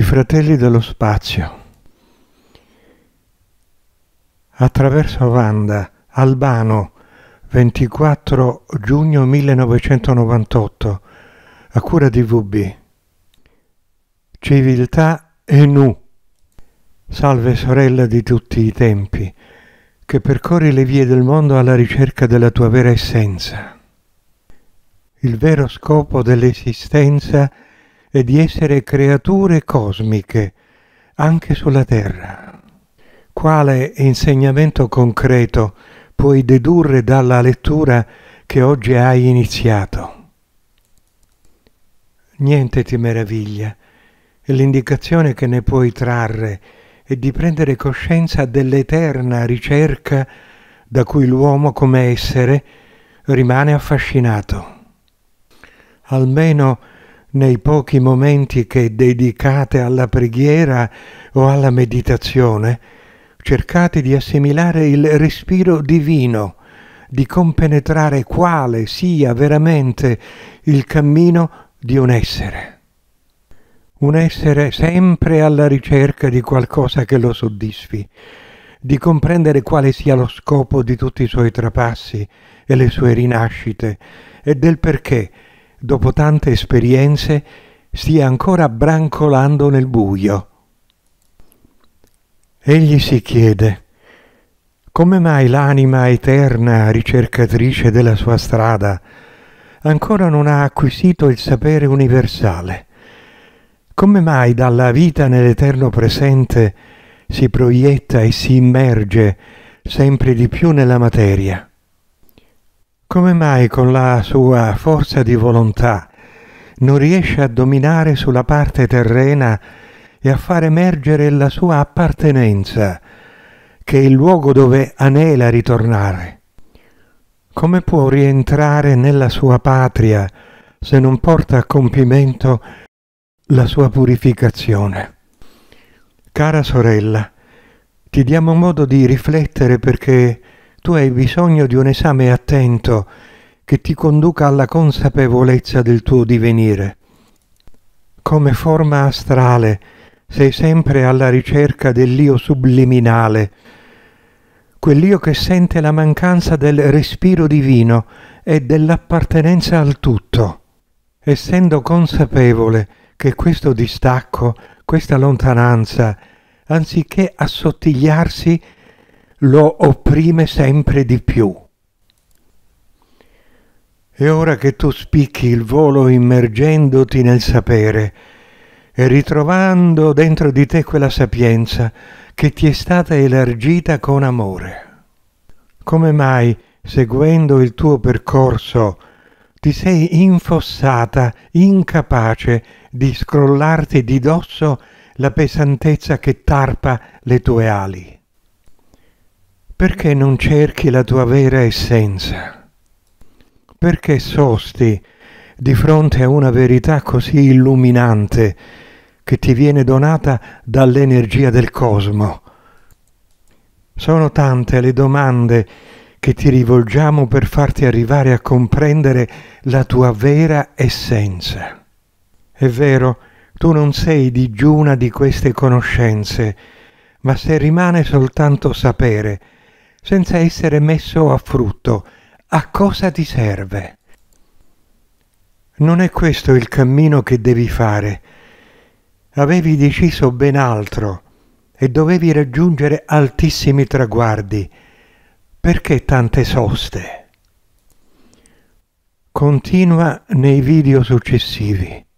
I fratelli dello spazio. Attraverso Wanda, Albano, 24 giugno 1998, a cura di VB. Civiltà e nu. Salve sorella di tutti i tempi, che percorri le vie del mondo alla ricerca della tua vera essenza. Il vero scopo dell'esistenza è di essere creature cosmiche, anche sulla Terra. Quale insegnamento concreto puoi dedurre dalla lettura che oggi hai iniziato? Niente ti meraviglia, e l'indicazione che ne puoi trarre è di prendere coscienza dell'eterna ricerca da cui l'uomo come essere rimane affascinato. Almeno nei pochi momenti che dedicate alla preghiera o alla meditazione, cercate di assimilare il respiro divino, di compenetrare quale sia veramente il cammino di un essere. Un essere sempre alla ricerca di qualcosa che lo soddisfi, di comprendere quale sia lo scopo di tutti i suoi trapassi e le sue rinascite e del perché, dopo tante esperienze, stia ancora brancolando nel buio. Egli si chiede, come mai l'anima eterna ricercatrice della sua strada ancora non ha acquisito il sapere universale? Come mai dalla vita nell'eterno presente si proietta e si immerge sempre di più nella materia? Come mai con la sua forza di volontà non riesce a dominare sulla parte terrena e a far emergere la sua appartenenza, che è il luogo dove anela ritornare? Come può rientrare nella sua patria se non porta a compimento la sua purificazione. Cara sorella, ti diamo modo di riflettere perché tu hai bisogno di un esame attento che ti conduca alla consapevolezza del tuo divenire. Come forma astrale sei sempre alla ricerca dell'io subliminale, quell'io che sente la mancanza del respiro divino e dell'appartenenza al tutto, essendo consapevole che questo distacco, questa lontananza, anziché assottigliarsi, lo opprime sempre di più. E ora che tu spicchi il volo immergendoti nel sapere e ritrovando dentro di te quella sapienza che ti è stata elargita con amore, come mai, seguendo il tuo percorso, ti sei infossata, incapace di scrollarti di dosso la pesantezza che tarpa le tue ali. Perché non cerchi la tua vera essenza? Perché sosti di fronte a una verità così illuminante che ti viene donata dall'energia del cosmo? Sono tante le domande che ti rivolgiamo per farti arrivare a comprendere la tua vera essenza. È vero, tu non sei digiuna di queste conoscenze, ma se rimane soltanto sapere, senza essere messo a frutto, a cosa ti serve? Non è questo il cammino che devi fare. Avevi deciso ben altro e dovevi raggiungere altissimi traguardi perché tante soste? Continua nei video successivi.